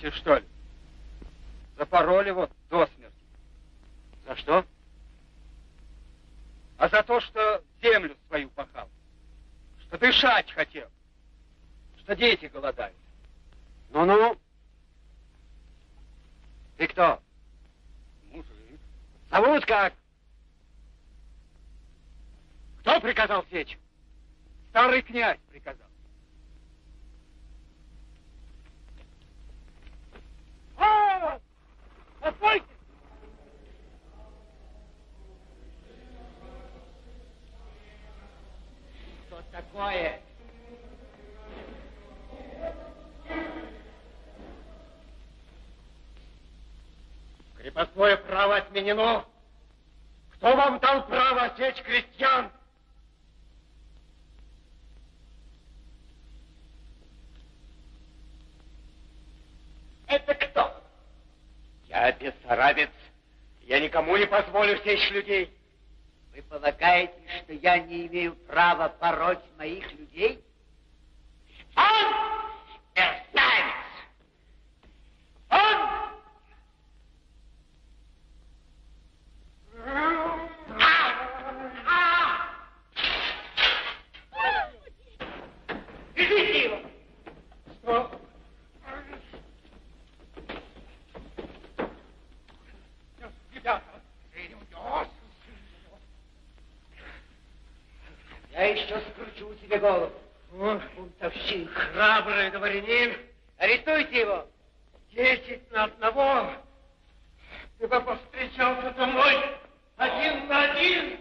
Видите, что ли? Запороли вот до смерти. За что? А за то, что землю свою пахал. Что дышать хотел. Что дети голодают. Ну-ну. Ты кто? Мужик. Зовут как? Кто приказал сечь? Старый князь приказал. А! Постойте! Что такое? Крепостное право отменено. Кто вам дал право отсечь крестьян? Это кто? Я бессарабец. Я никому не позволю сечь людей. Вы полагаете, что я не имею права пороть моих людей? Он мерзавец! Он Везите его! Что? Ребята, Я еще скручу тебе голову. Бунтовщик. храбрый дворянин. Арестуйте его. Десять на одного. Ты бы повстречался со мной один на один.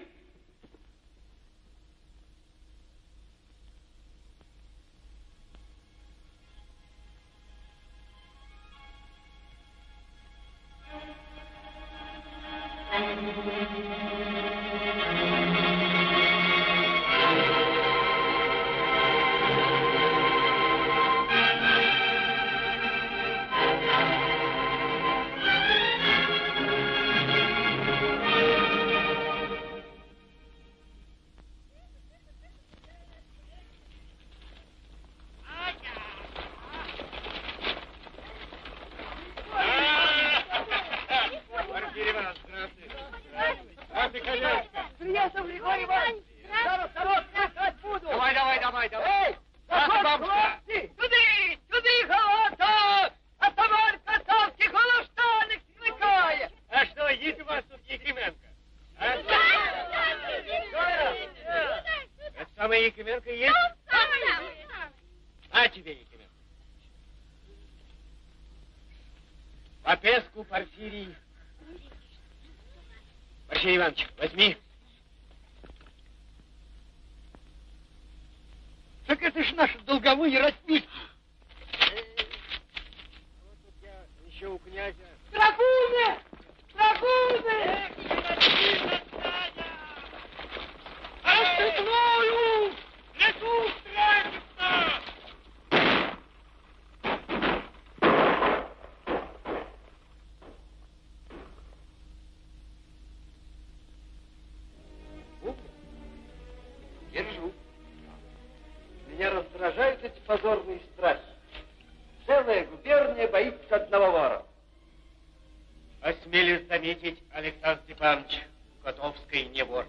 Заметить, Александр Степанович, Котовский не вор.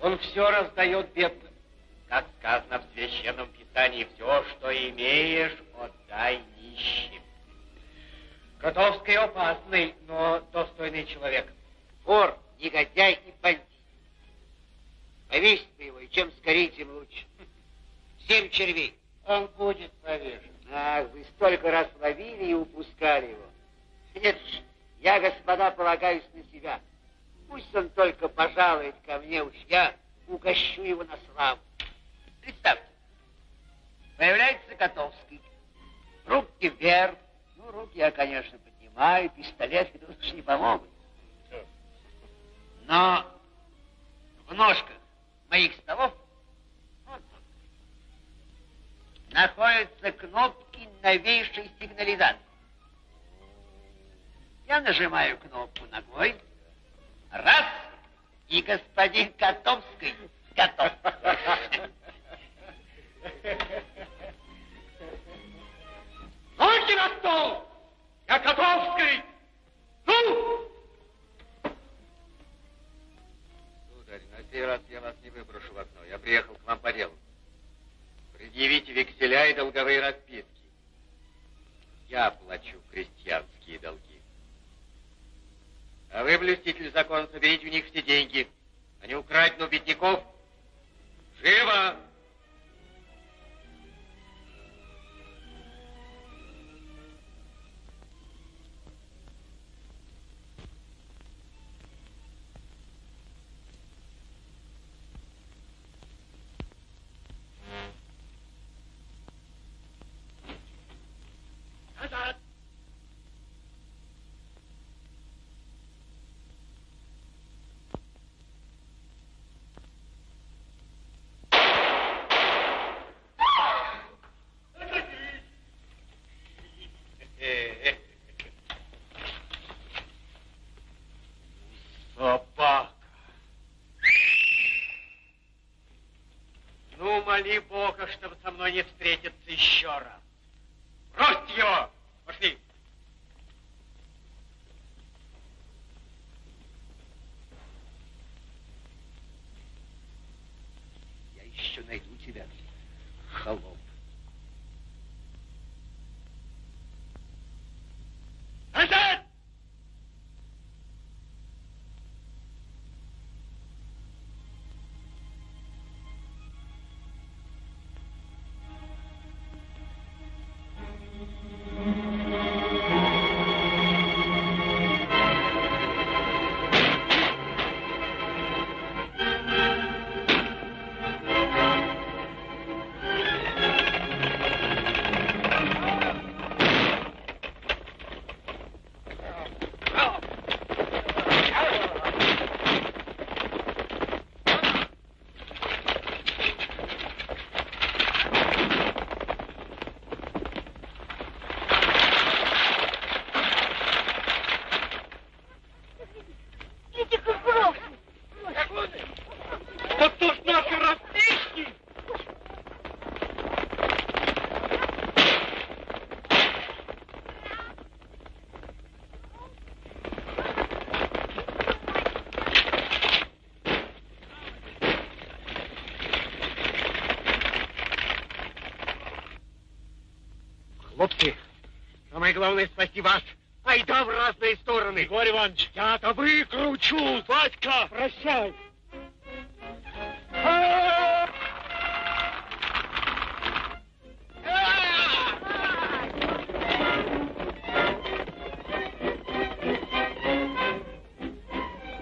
Он все раздает бедным. Как сказано в Священном Писании, все, что имеешь, отдай нищим. Котовский опасный, но достойный человек. Вор, негодяй и бандит. Повесить бы его, и чем скорее, тем лучше. Семь червей. Он будет повешен. Ах, вы столько раз ловили и упускали его. Нет я, господа, полагаюсь на себя. Пусть он только пожалует ко мне, уж я угощу его на славу. Представьте, появляется Котовский. Руки вверх. Ну, руки я, конечно, поднимаю, пистолет тут уж не помогут. Но в ножках моих столов вот находятся кнопки новейшей сигнализации. Я нажимаю кнопку ногой. Раз, и господин Котовский готов. Ноги на стол! Я Котовский! Ну! Сударь, на сей раз я вас не выброшу в окно. Я приехал к вам по делу. Предъявите векселя и долговые расписки. Я плачу крестьянские долги. А вы, блюститель закона, соберите у них все деньги. Они украдены у бедняков. Живо! Бога, чтобы со мной не встретиться еще раз. Бросьте его! Самое главное спасти вас. Айда в разные стороны. Егор Иванович, я-то выкручу. Батька, прощай.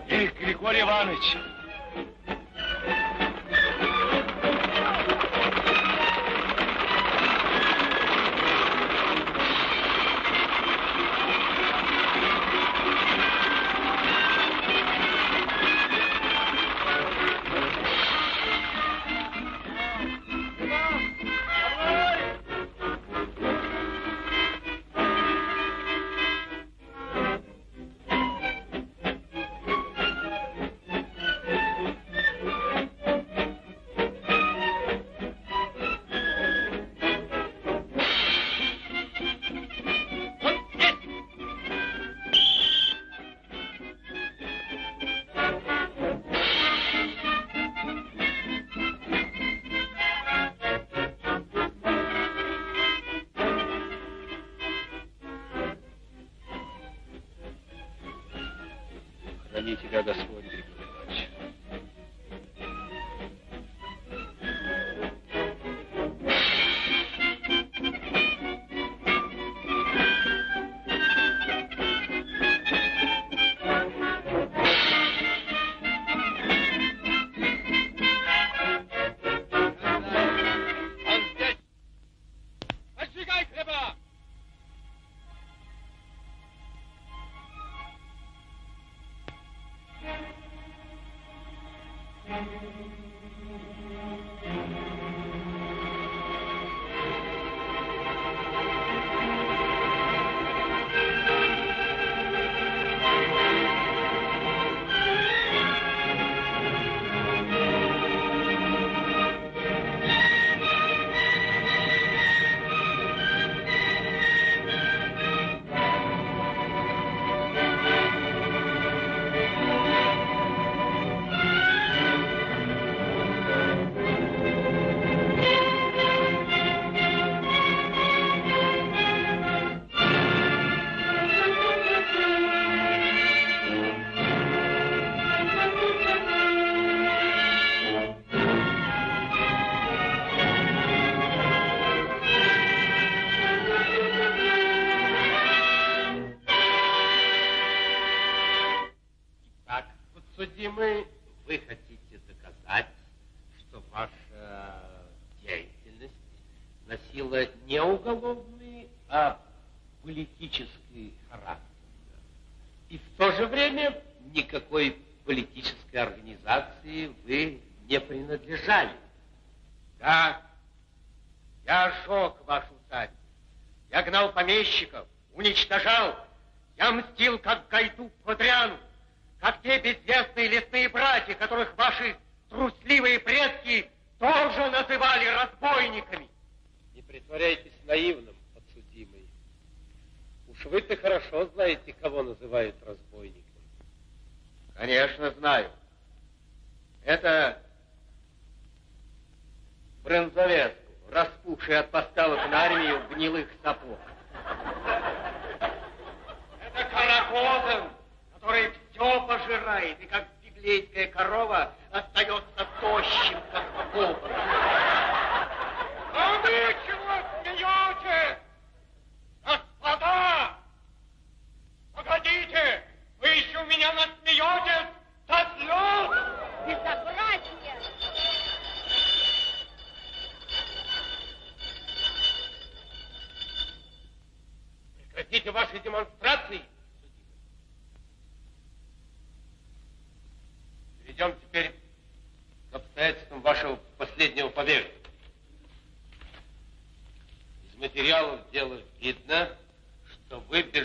Эх, Григорий Иванович,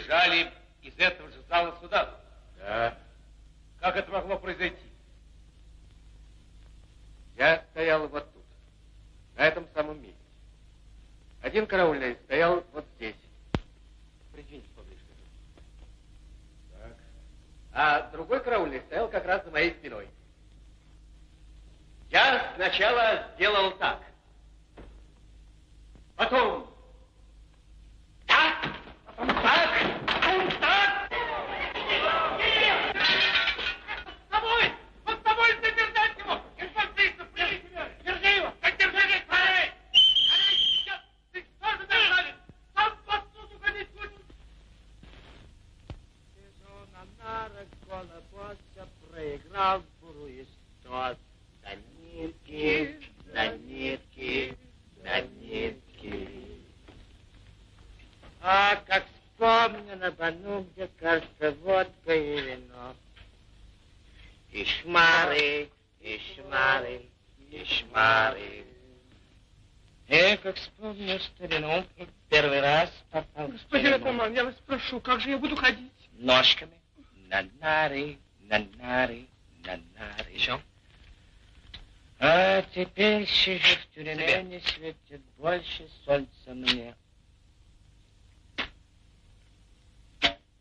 бежали из этого же зала суда. Да. Как это могло произойти? Я стоял вот тут, на этом самом месте. Один караульный стоял вот здесь. Придвиньте поближе. Так. А другой караульный стоял как раз за моей спиной. Я сначала сделал так. Потом так, потом так, потом так. С тобой! Вот с тобой задержать его! Инфантристов, держи себя! Держи его! Так держи, Харей! Харей, сейчас! Ты что же держали? Сам под суд уходить будешь! Сезон нарок колобоса проиграл бурую сто. На нитки, на нитки, на нитки. А как вспомню на бану, где кажется водка и вино. И шмары, и шмары, и шмары. Эх, как вспомню старину, первый раз попал в Господин старину. атаман, прошу, как же я буду ходить? ножками. На нары, на нары, на нары. Еще? А теперь сижу в тюрьме, не светит больше солнца мне.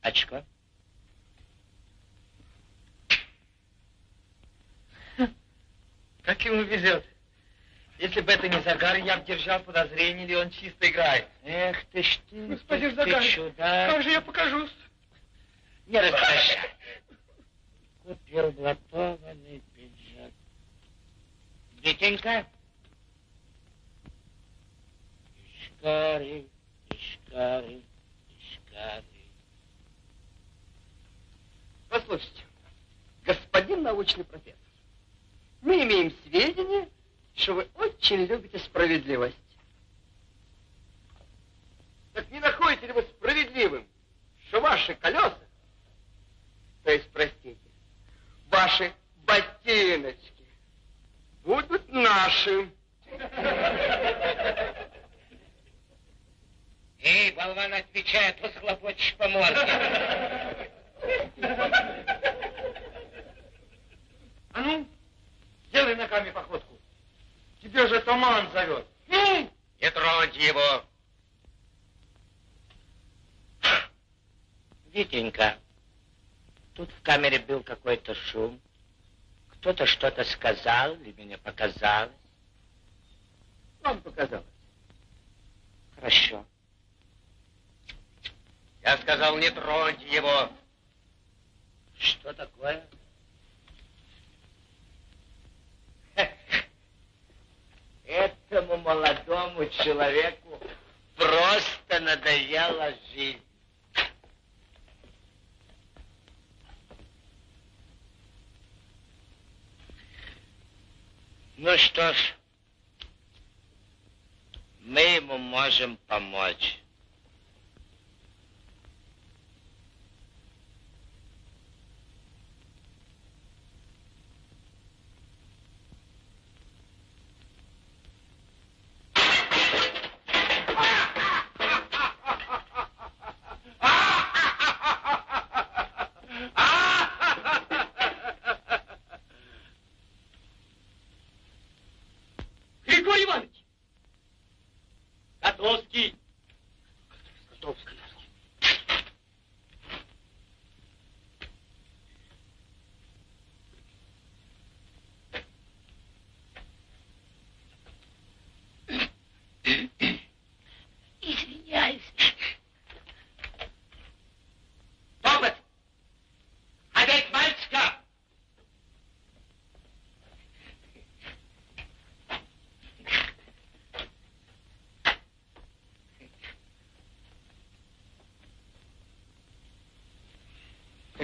Очко? Как ему везет. Это не Загар, я бы держал подозрение, или он чисто играет. Эх ты ж ты, Господин ты, ты Загар, чудак. как же я покажусь? Не раздражай. Купил блатованный пиджак. Витенька? Ишкари, ишкари, ишкари. Послушайте, господин научный профессор, мы имеем сведения, что вы очень любите справедливость. Так не находите ли вы справедливым, что ваши колеса, то есть, простите, ваши ботиночки будут наши? Эй, болван, отвечай, а то схлопочешь по морде. А ну, сделай ногами походку. Тебе же Таман зовет. Не троньте его. Витенька, тут в камере был какой-то шум. Кто-то что-то сказал, или мне показалось. вам показалось. Хорошо. Я сказал, не троньте его. Что такое? Этому молодому человеку просто надоела жизнь. Ну что ж, мы ему можем помочь.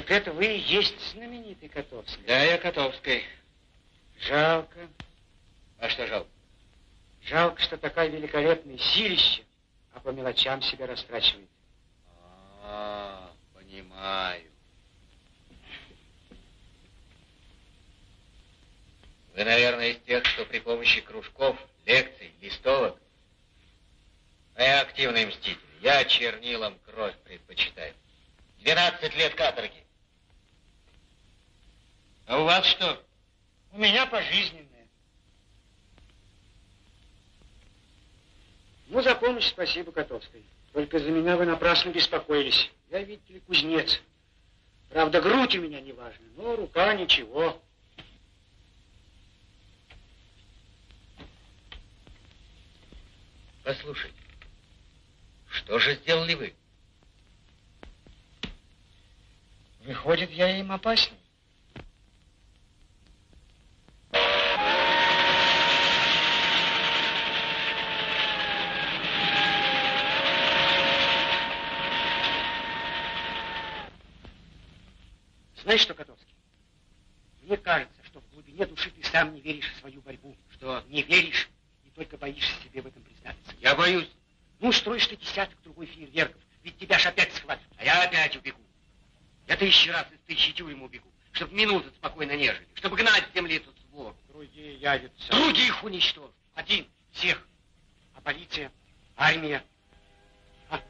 Так это вы и есть знаменитый Котовский. Да, я Котовской. Жалко. А что жалко? Жалко, что такая великолепная силища, а по мелочам себя растрачивает. А, понимаю. Вы, наверное, из тех, что при помощи кружков, лекций, листовок. А я активный мститель. Я чернилам кровь предпочитаю. 12 лет каторги. А у вас что? У меня пожизненное. Ну, за помощь спасибо, Котовской. Только за меня вы напрасно беспокоились. Я, видите ли, кузнец. Правда, грудь у меня не важна, но рука ничего. Послушай, что же сделали вы? Выходит, я им опаснее. Знаешь что, Котовский? Мне кажется, что в глубине души ты сам не веришь в свою борьбу. Что? Не веришь и только боишься себе в этом признаться. Я боюсь. Ну, устроишь ты десяток другой фейерверков, ведь тебя ж опять схватят. А я опять убегу. Я тысячи раз из тысячи тюрем убегу, чтобы минуты спокойно нежели, чтобы гнать с земли эту свору. Другие явятся. Других уничтожить. Один, всех. А полиция, армия. А?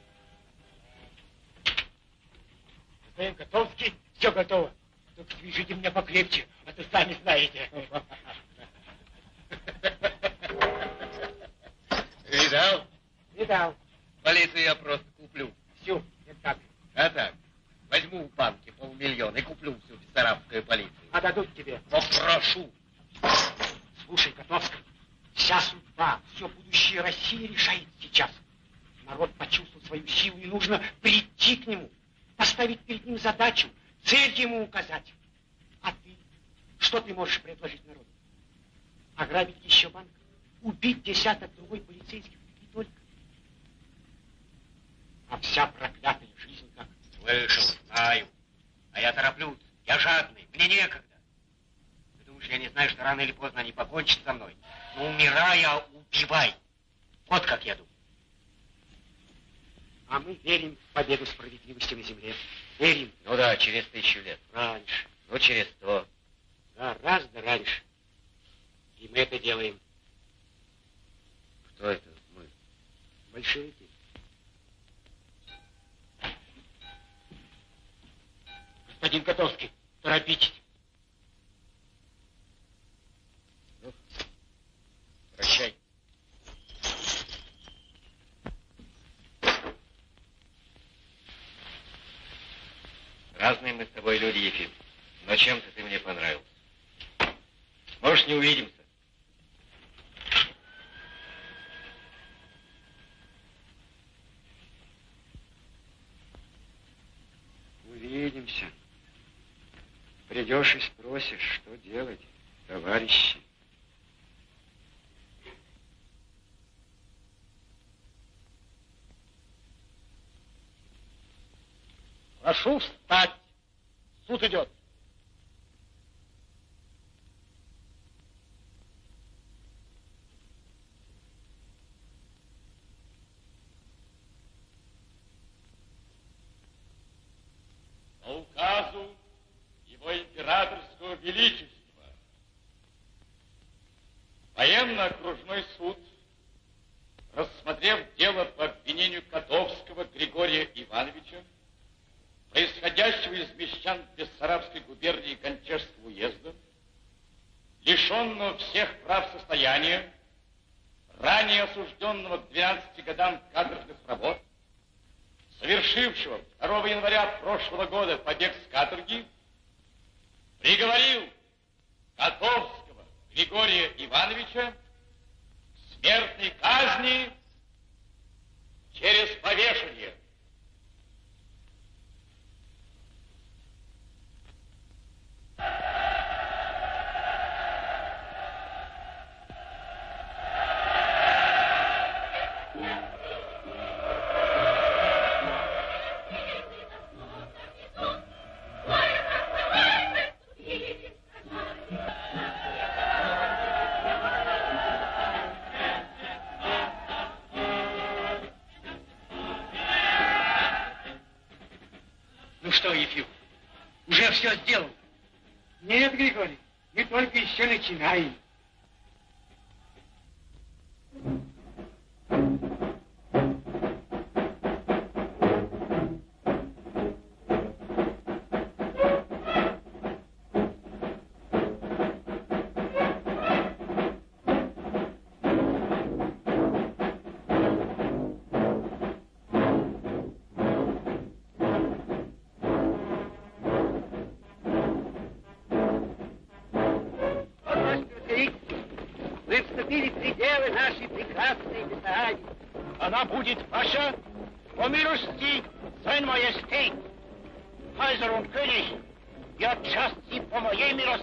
Господин Котовский, все готово. Только свяжите меня покрепче, а то сами знаете. Видал? Видал. Полицию я просто куплю. Всю. Это так. А так, возьму у банки полмиллиона и куплю всю бессарабскую полицию. А дадут тебе. Попрошу. Слушай, Котовский, вся судьба, все будущее России решает сейчас. Народ почувствовал свою силу, и нужно прийти к нему, поставить перед ним задачу, цель ему указать. А ты, что ты можешь предложить народу? Ограбить еще банк? Убить десяток другой полицейских? И только. А вся проклятая жизнь как? Слышал, знаю. А я тороплюсь. Я жадный. Мне некогда. Ты думаешь, я не знаю, что рано или поздно они покончат со мной? Ну, умирая, убивай. Вот как я думаю. А мы верим в победу справедливости на земле. Верим Ну да, через тысячу лет. раньше. Ну, через сто. Гораздо раньше. И мы это делаем. Кто это мы? Большевики. Господин Котовский, торопитесь. Прощай. Разные мы с тобой люди, Ефим. Но чем-то ты мне понравился. Может, не увидимся. Увидимся. Придешь и спросишь, что делать, товарищи. Прошу встать. Лишенного всех прав состояния, ранее осужденного к 12 годам каторжных работ, совершившего 2 января прошлого года побег с каторги, приговорил Котовского Григория Ивановича к смертной казни через повешение. Еще начинаем. Вот,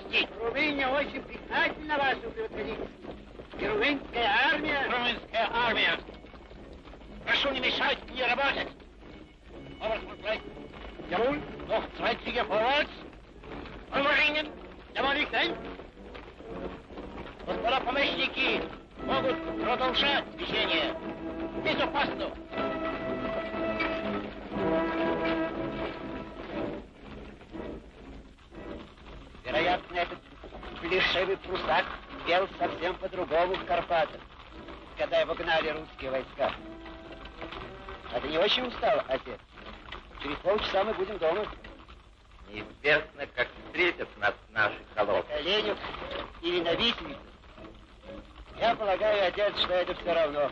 моей милости. Румыния очень признательна вашему превосходительству. И румынская армия... Румынская армия. Прошу не мешать мне работать. Jawohl, noch zwei Züge vorwärts. Vollmaschinen, jawohl. Господа помощники могут продолжать движение. Безопасно. Плешивый прусак пел совсем по-другому в Карпатах, когда его гнали русские войска. А ты не очень устал, отец? Через полчаса мы будем дома. Неизвестно, как встретят нас наши холопы. На виселице. Я полагаю, отец, что это все равно.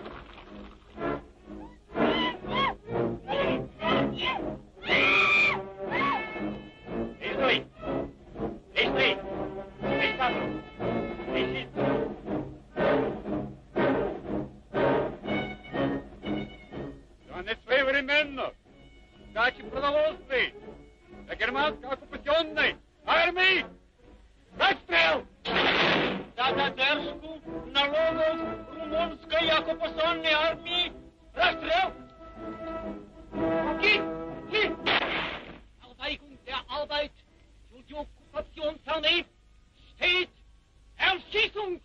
Дачи продовольствий. Для германской оккупационной армии. Расстрел! За задержку налогов румынской оккупационной армии расстрел! Руки! Ли! Erweichung der Arbeit die Okkupationsarmee steht Erschießung!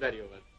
Города. Благодарю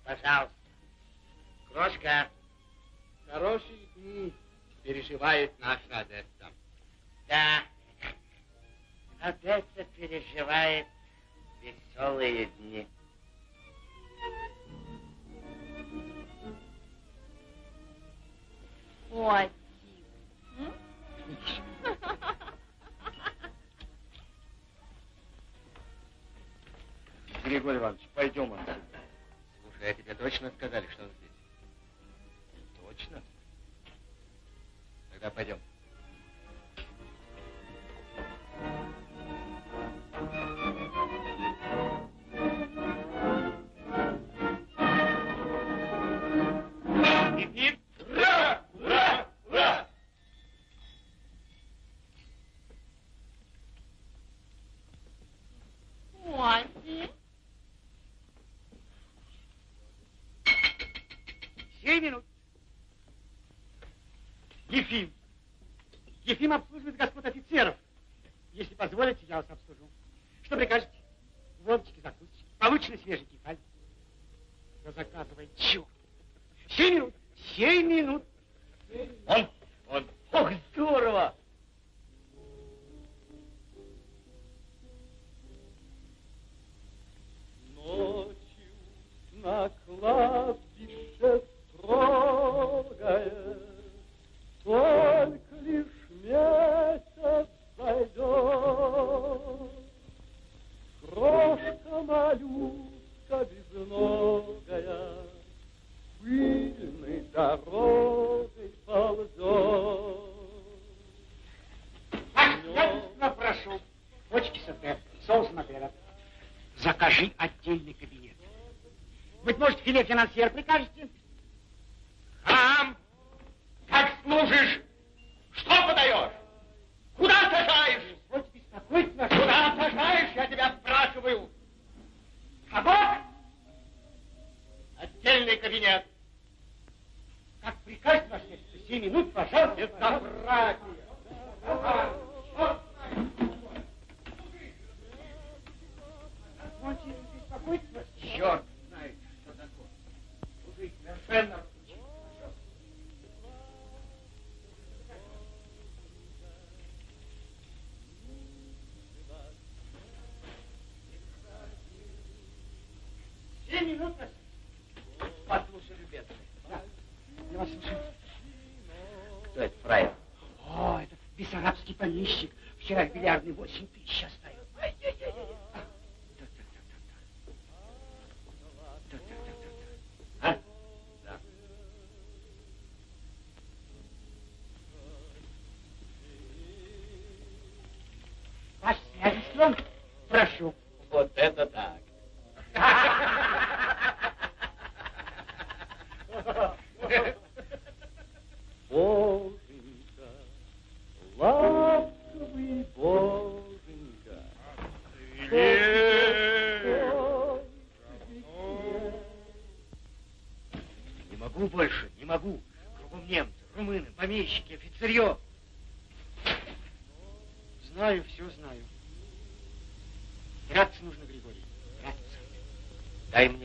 Ефим. Ефим обслуживает господ офицеров. Если позволите, я вас обслужу. Что прикажете? Водочки, закусочки. Получено свеженький паль. Все заказывай. Черт. Семь минут. Семь минут. Он, он. Ох, здорово. Ночью на кладбище строгое Только лишь месяц зайдет Крошка малютка безногая Пыльной дорогой ползет Обязательно прошу. Почки сатер, соус матера. Закажи отдельный кабинет. Может, филе финансьер прикажете? Хам! Служишь? Что подаешь? Куда сажаешь? Ваш... Куда сажаешь, я тебя спрашиваю? Кабак! Отдельный кабинет. Как прикажете, ваше Величество, семь минут, пожалуйста. Безобразие. Черт знает, что такое. Служить совершенно Семь минут, вас. Послушай, любезный. Да, я вас слушаю. Кто это, фраер? О, это бессарабский помещик. Вчера в бильярдной восемь тысяч оставил.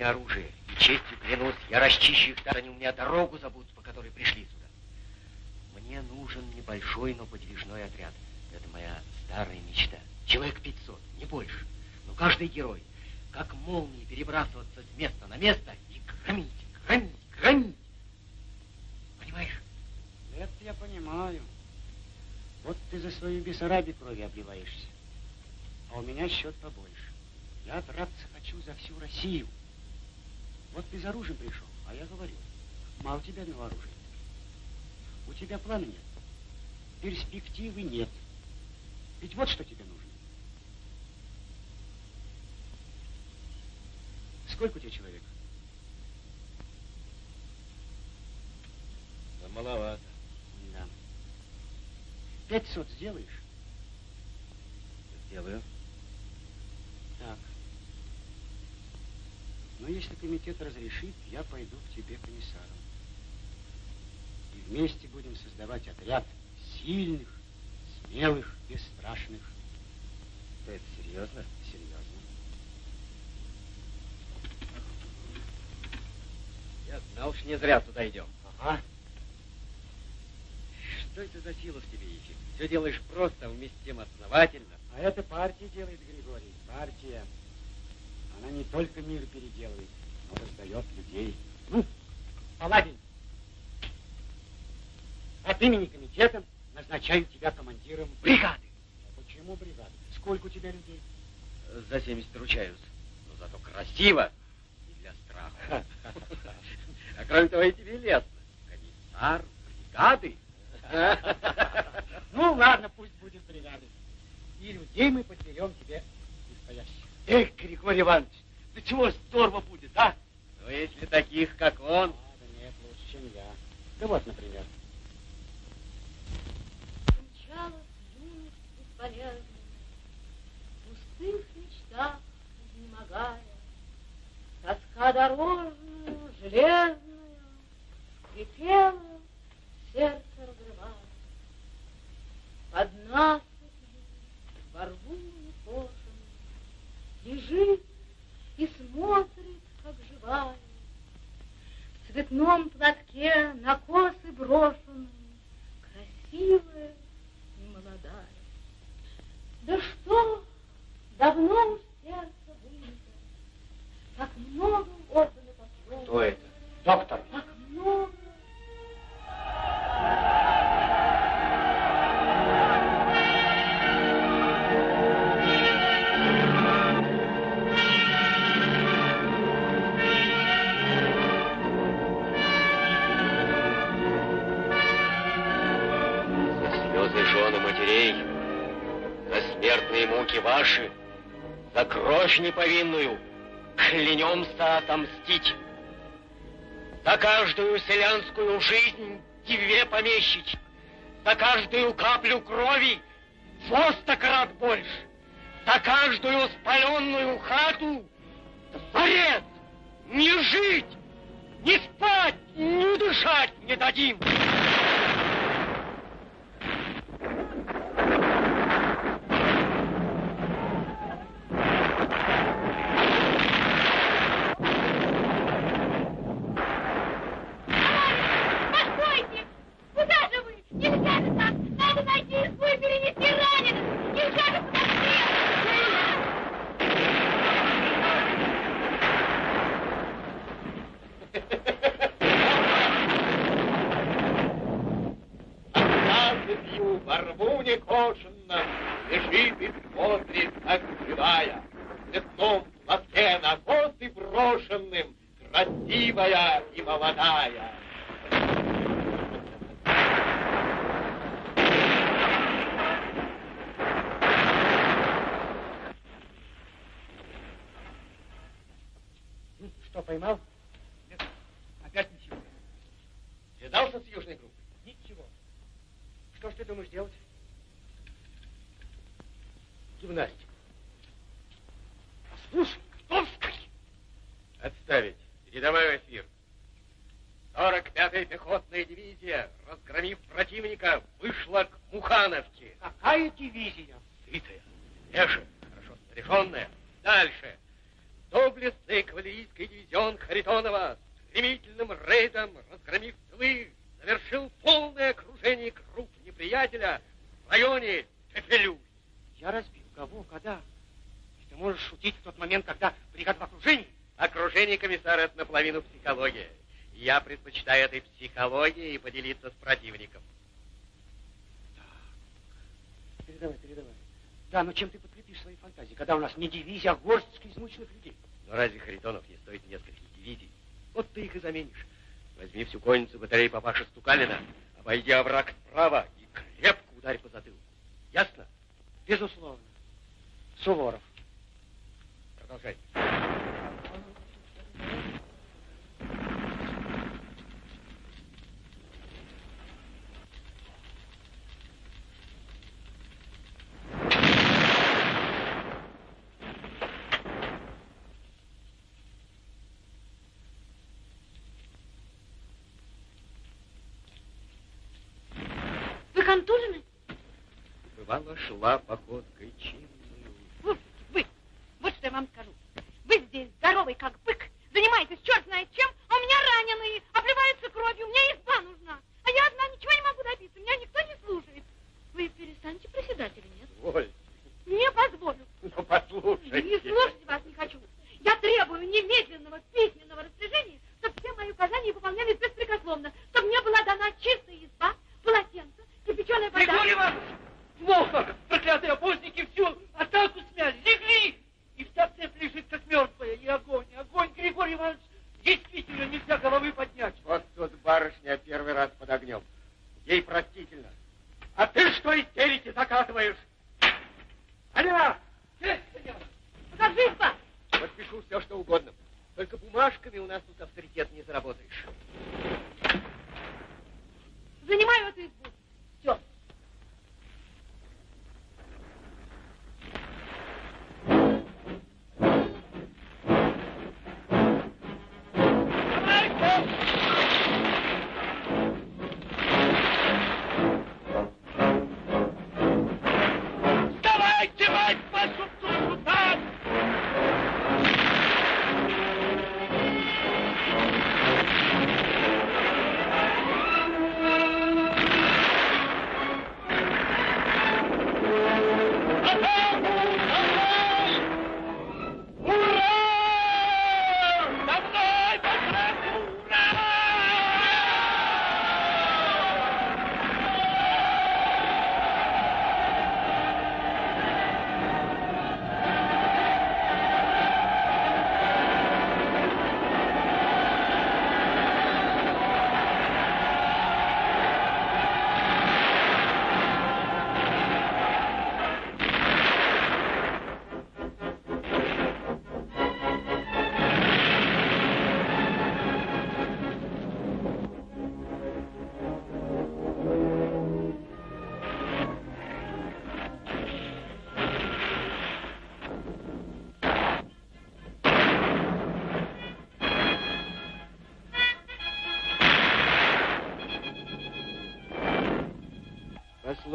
Оружие. И честью клянусь, я расчищу их, так они у меня дорогу забудут, по которой пришли сюда. Мне нужен небольшой, но подвижной отряд. Это моя старая мечта. Человек 500, не больше. Но каждый герой, как молнии, перебрасываться с места на место и громить, громить, громить. Понимаешь? Это я понимаю. Вот ты за свою Бессарабию крови обливаешься. А у меня счет побольше. Я драться хочу за всю Россию. Вот ты за оружием пришел, а я говорю, мало тебя на оружие. У тебя плана нет, перспективы нет. Ведь вот что тебе нужно. Сколько у тебя человек? Да маловато. Да. Пятьсот сделаешь? Сделаю. Так. Но если комитет разрешит, я пойду к тебе комиссаром. И вместе будем создавать отряд сильных, смелых, бесстрашных. Ты это серьезно? Серьезно. Я знал, уж не зря туда идем. Ага. Что это за сила в тебе, Ефим? Все делаешь просто, а вместе тем основательно. А это партия делает, Григорий, партия. Она не только мир переделывает, но раздает людей. Ну, Паладин, от имени комитета назначаю тебя командиром бригады. А почему бригады? Сколько у тебя людей? За 70 ручаюсь. Но зато красиво и для страха. А кроме того, и тебе лестно. Комиссар бригады. Ну, ладно, пусть будет бригады. И людей мы подберем тебе. Эх, Григорий Иванович, да чего здорово будет, а? Но если таких, как он... А, да нет, лучше, чем я. Да вот, например. Умчалась юность бесполезная, В пустых мечтах изнемогая. Тоска дорожную, железную, Скрипела, сердце разрывая. Под насыпью, Лежит и смотрит, как живая. В цветном платке на косы брошенные, Красивая и молодая. Да что, давно уж сердце вынято, Так много отдано по Кто это? Доктор. Так много. Смертные муки ваши, за кровь неповинную клянемся отомстить. За каждую селянскую жизнь тебе помещич, за каждую каплю крови во стократ больше, за каждую спаленную хату дворец не жить, не спать, не дышать не дадим. Безусловно. Суворов. Продолжай. Баба шла походкой чинную. Вот вы, вот что я вам скажу. Вы здесь здоровый, как бык, занимаетесь черт знает чем, а у меня раненые, обливаются кровью, мне изба нужна. А я одна ничего не могу добиться, меня никто не служит. Вы перестаньте приседать или нет? Ой. Не позволю. Ну, послушайте. Не слушайте.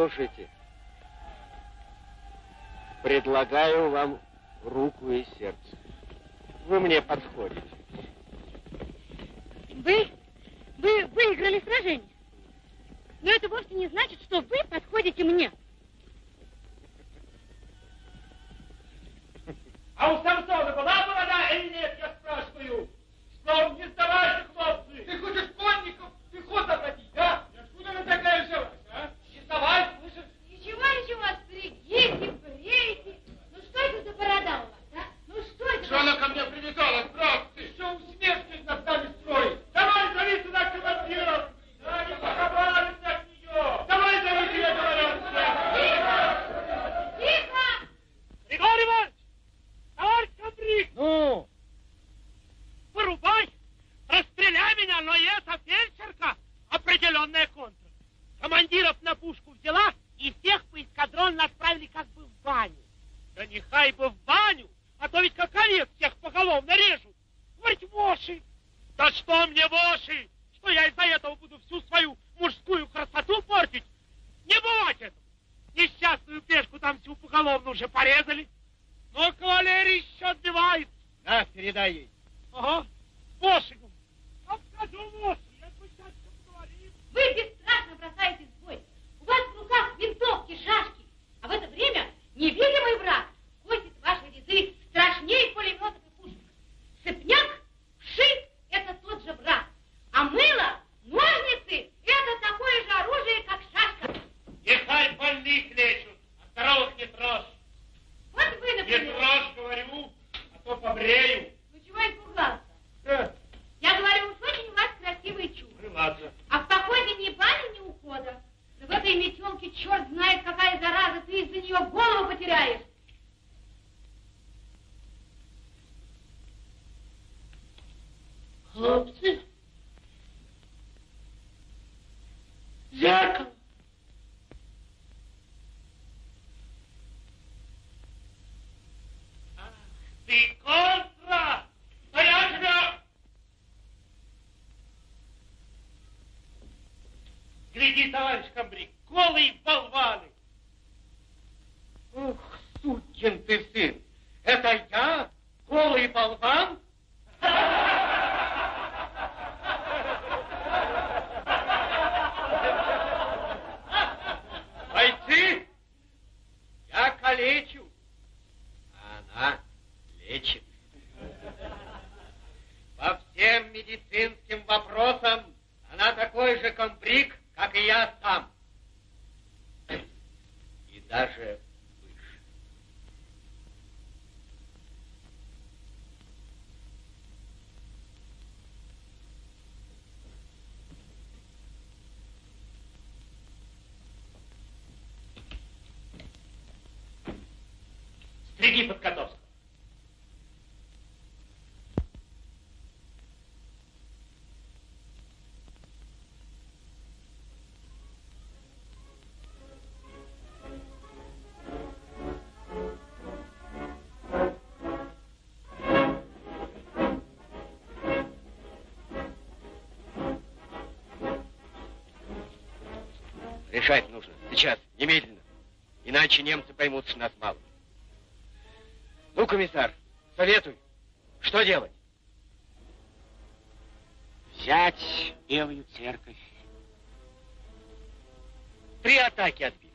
Послушайте, предлагаю вам руку и сердце. Вы мне подходите. Николаевну уже порезали. Но ну, а кавалерия еще отбивает. Да, передай ей. Ага. Вошигу. Я скажу Вошу, я сейчас поговорим. Вы бесстрашно бросаете сбой. У вас в руках винтовки, шашки. А в это время невидимый враг Решать нужно. Сейчас, немедленно. Иначе немцы поймут, что нас мало. Ну, комиссар, советуй. Что делать? Взять Белую церковь. Три атаки отбили.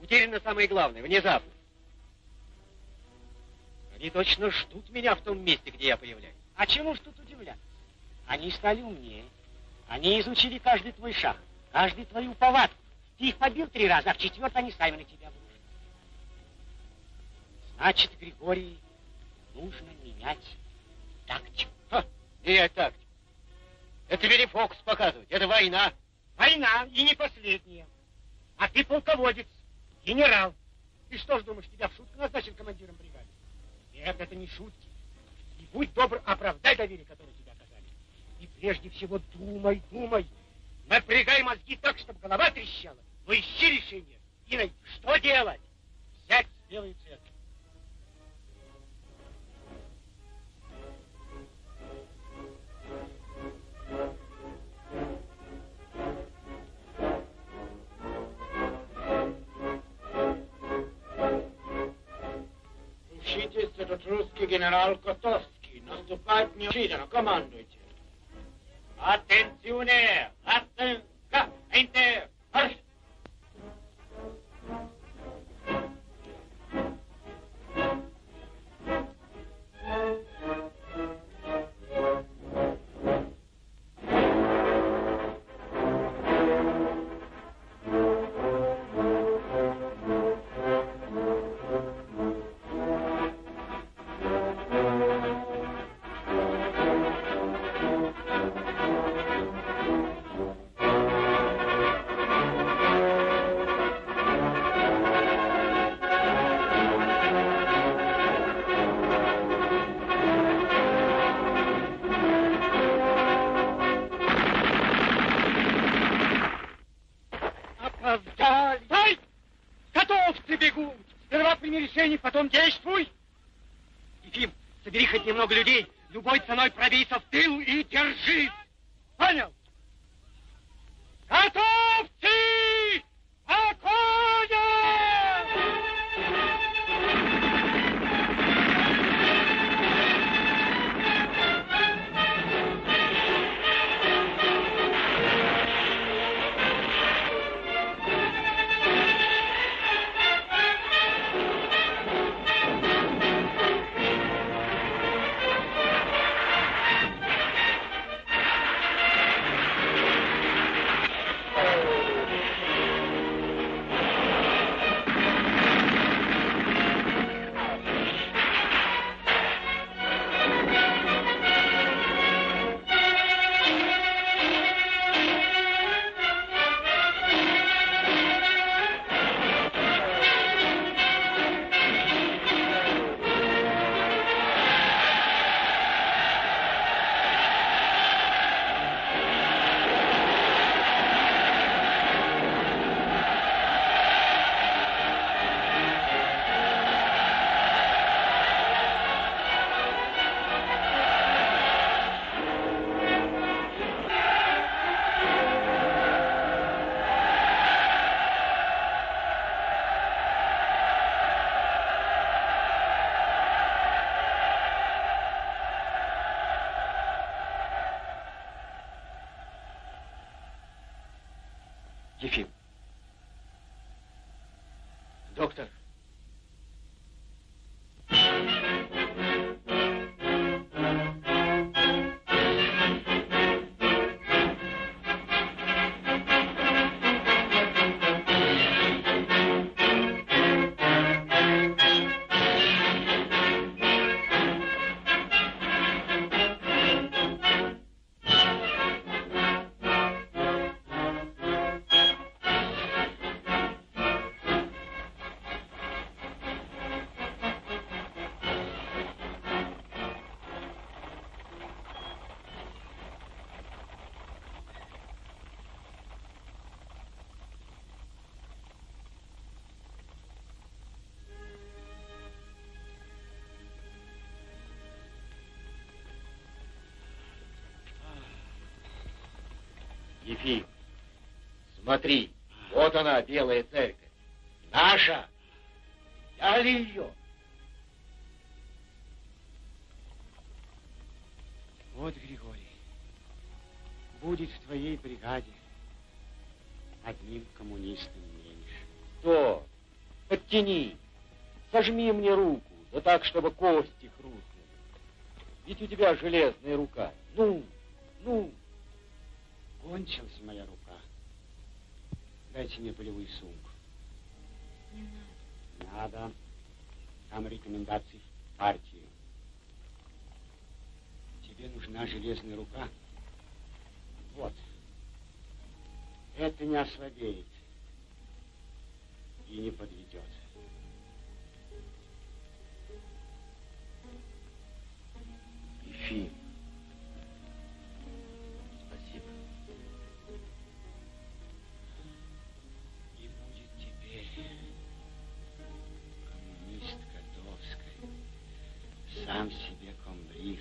Утеряно самое главное, внезапно. Они точно ждут меня в том месте, где я появляюсь. А чему ж тут удивляться? Они стали умнее. Они изучили каждый твой шаг, каждую твою повадку. Ты их побил три раза, а в четвертый они сами на тебя вышли. Значит, Григорий, нужно менять тактику. Ха, менять тактику. Это тебе не фокус показывать, это война. Война, и не последняя. А ты полководец, генерал. Ты что ж думаешь, тебя в шутку назначил командиром бригады? Нет, это не шутки. И будь добр, оправдай доверие, которое тебе оказали. И прежде всего думай, думай. Напрягай мозги так, чтобы голова трещала. Но ищи решение. И найди, что делать? Взять белую церковь. Учитесь, этот русский генерал Котовский. Наступать неожиданно. Командуйте. Attenzione! Attenzione! Ente! Marш! Собери хоть немного людей, Ефим. Доктор. Ефим, смотри, вот она, белая церковь. Наша. Взяли ее. Вот, Григорий, будет в твоей бригаде одним коммунистом меньше. Что? Подтяни. Сожми мне руку, да так, чтобы кости хрустнули. Ведь у тебя железная рука. Ну, ну. Кончилась моя рука. Дайте мне полевую сумку. Не надо. Надо. Там рекомендации в партию. Тебе нужна железная рука. Вот. Это не ослабеет и не подведет. Ефим. Сам себе комбриг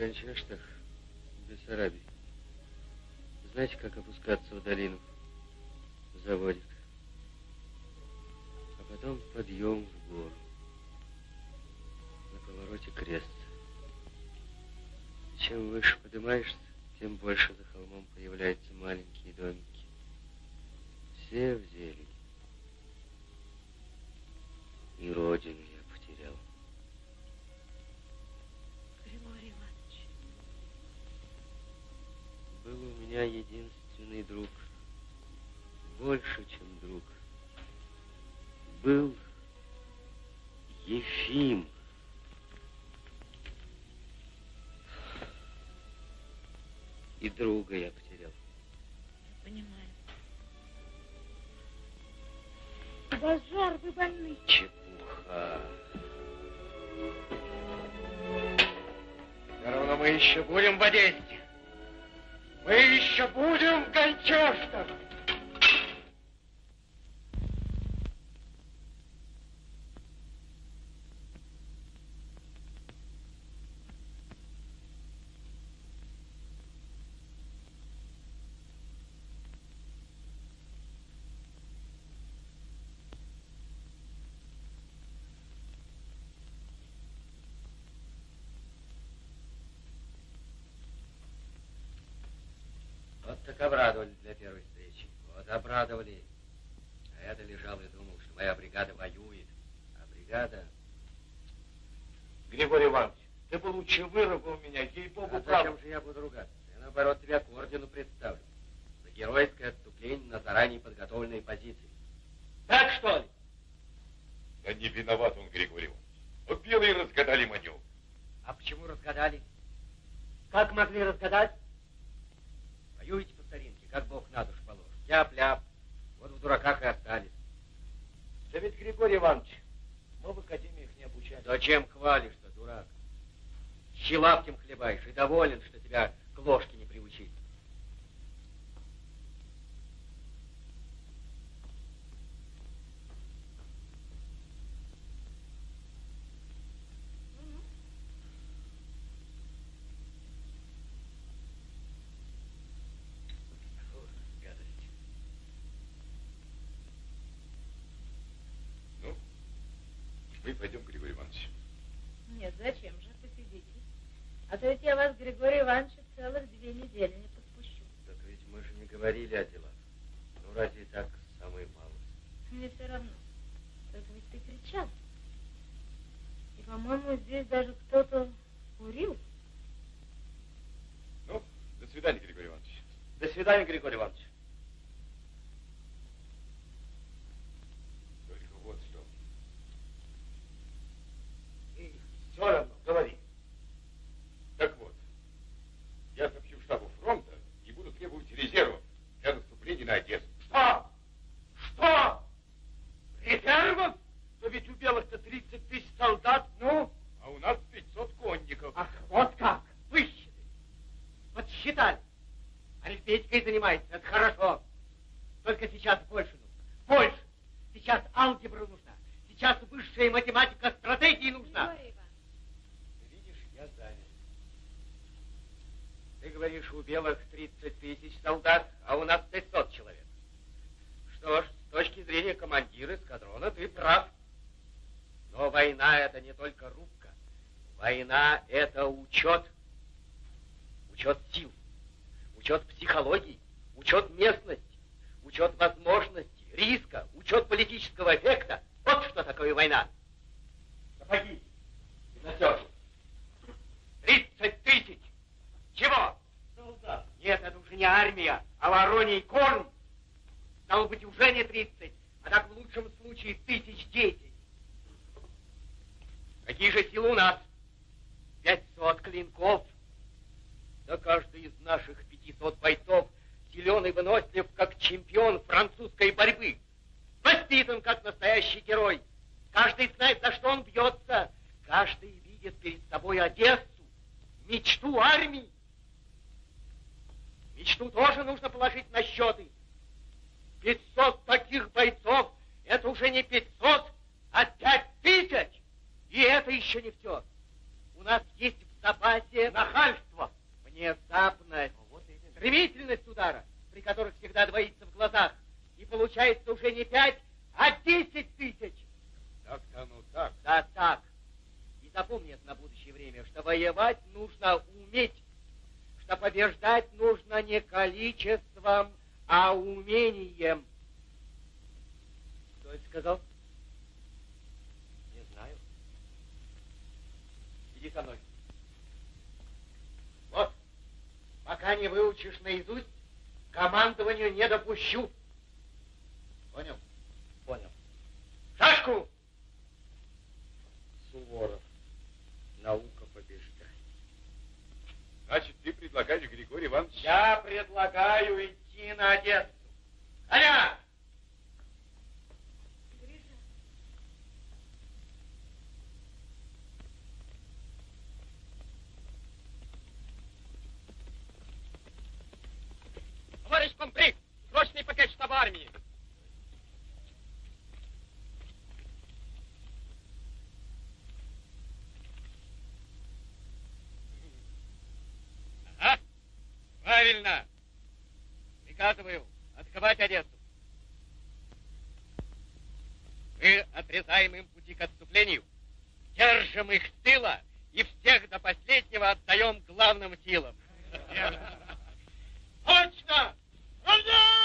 В Гончаштах, в Бессарабии. Знаете, как опускаться в долину? В заводик. А потом подъем в гору. На повороте крест. Чем выше поднимаешься, тем больше за холмом появляются маленькие домики. Все в зелени. И родину я потерял. Григорий Иванович, Был у меня единственный друг. Больше, чем друг. Был Ефим. И друга я потерял. понимаю. Базар, вы больны. Чепуха. Все равно мы еще будем в Одессе. Мы еще будем в так обрадовали для первой встречи. Вот обрадовали. А я-то лежал и думал, что моя бригада воюет. А бригада... Григорий Иванович, ты бы лучше выругал меня, ей-богу, А зачем же я буду ругаться? Я, наоборот, тебя к ордену представлю. За геройское отступление на заранее подготовленные позиции. Так что ли? Да не виноват он, Григорий Иванович. Вот белые разгадали маневр. А почему разгадали? Как могли разгадать? Воюете как Бог на душу положит. Тяп-ляп. Вот в дураках и остались. Да ведь, Григорий Иванович, мы в академиях не обучались. Зачем хвалишь-то, дурак? Щелаптем хлебаешь и доволен, что тебя к ложке не приучили. Фу, гадость. Ну, мы пойдем, Григорий Иванович. Нет, зачем же, посидите. А то ведь я вас, Григорий Иванович, целых две недели не подпущу. Так ведь мы же не говорили о делах. Ну, разве так самое малое? Мне все равно. Только ведь ты кричал. И, по-моему, здесь даже кто-то курил. Ну, до свидания, Григорий Иванович. До свидания, Григорий И занимаетесь. Это хорошо. Понял? Понял. Шашку! Суворов. Наука побеждает. Значит, ты предлагаешь, Григорий Иванович... Я предлагаю идти на Одессу. Аня! Товарищ комбриг, срочный пакет штаба армии. приказываю Открывать одежду. Мы отрезаем им пути к отступлению, держим их тыла и всех до последнего отдаем главным силам. Точно! Ура!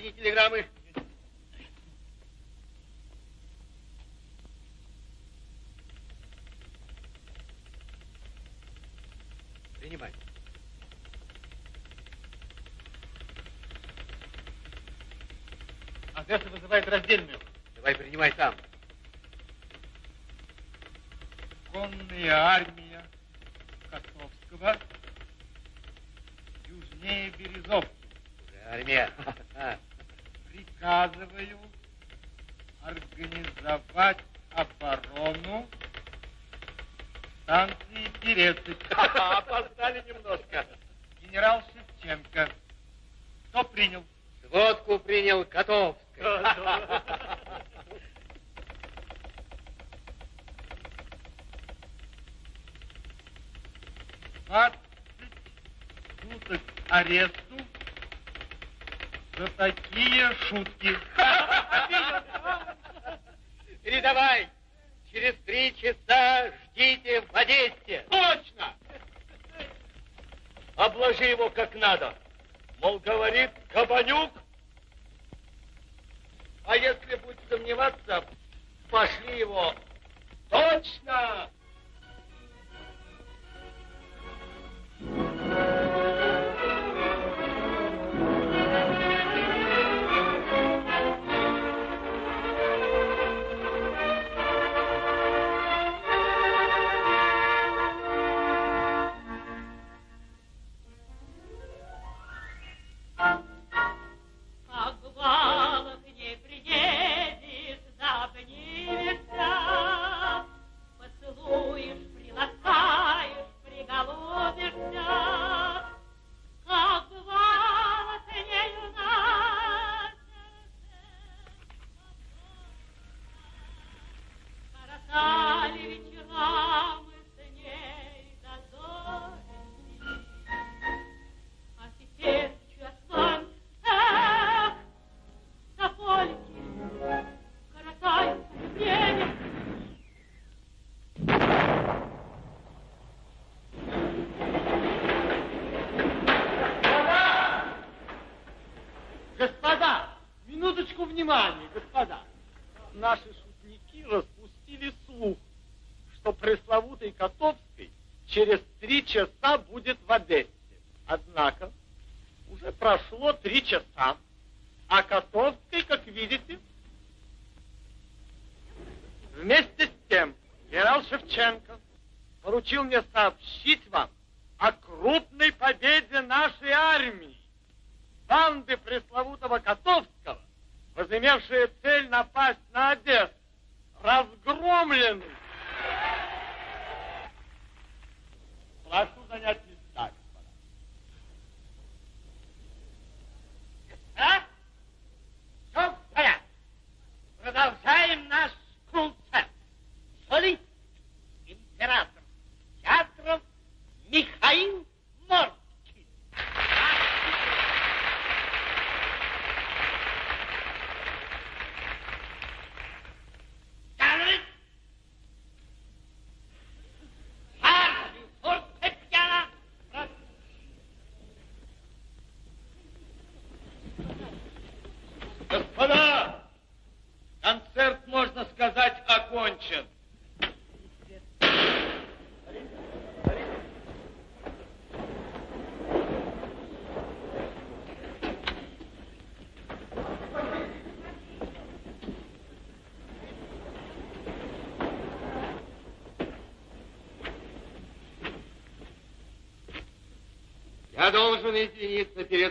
Последние телеграммы. Принимай. Одесса вызывает раздельную. Давай принимай сам. Конная армия Котовского южнее Березовки. Армия. Приказываю организовать оборону станции Терецк. Опоздали немножко. Генерал Шевченко. Кто принял? Сводку принял Котовский. Двадцать суток аресту за такие шутки. Передавай. Через три часа ждите в Одессе. Точно! Обложи его как надо. Мол, говорит Кабанюк. А если будет сомневаться, пошли его. Точно! Внимания, господа. Наши шутники распустили слух, что пресловутый Котовский через три часа будет в Одессе. Однако уже прошло три часа, а Котовский, как видите, вместе с тем генерал Шевченко поручил мне сообщить вам о крупной победе нашей армии банды пресловутого Котовского, возымевшие цель напасть на Одессу, разгромлены. Прошу занять места, господа. А?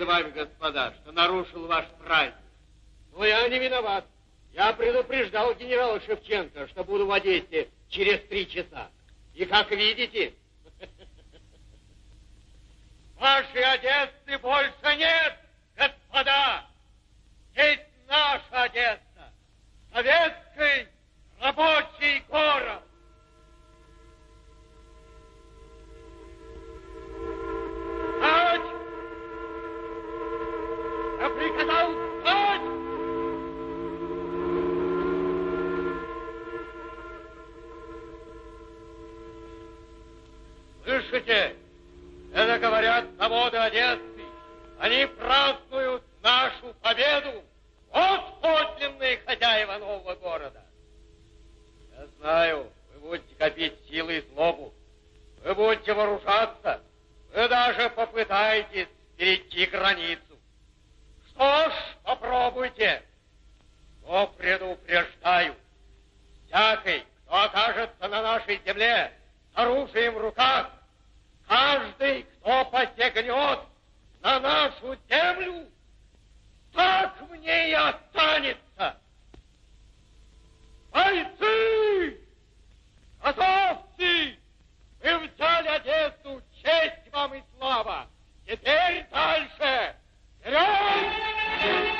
Вами, господа, что нарушил ваш праздник. Но я не виноват. Я предупреждал генерала Шевченко, что буду в Одессе через три часа. И как видите, вашей Одессы больше нет, господа. Здесь наша Одесса, советский победу. Вот подлинные хозяева нового города. Я знаю, вы будете копить силы и злобу. Вы будете вооружаться. Вы даже попытаетесь перейти границу. Что ж, попробуйте. Но предупреждаю, всякий, кто окажется на нашей земле с оружием в руках, каждый, кто посягнет на нашу землю, так мне и останется. Бойцы! Готовьтесь! Вы взяли Одессу, честь вам и слава! Теперь дальше! Вперед!